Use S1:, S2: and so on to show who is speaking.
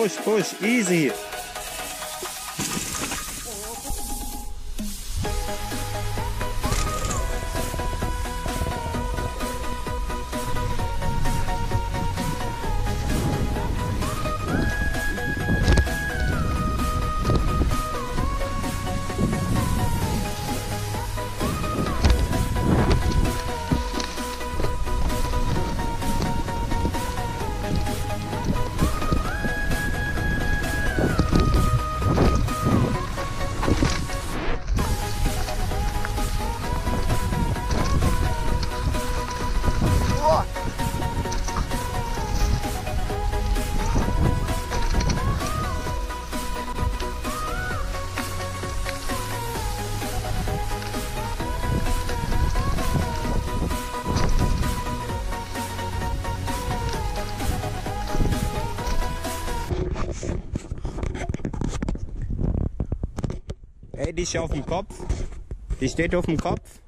S1: push, push. Easy. Ey, die ist auf dem Kopf. Die steht auf dem Kopf.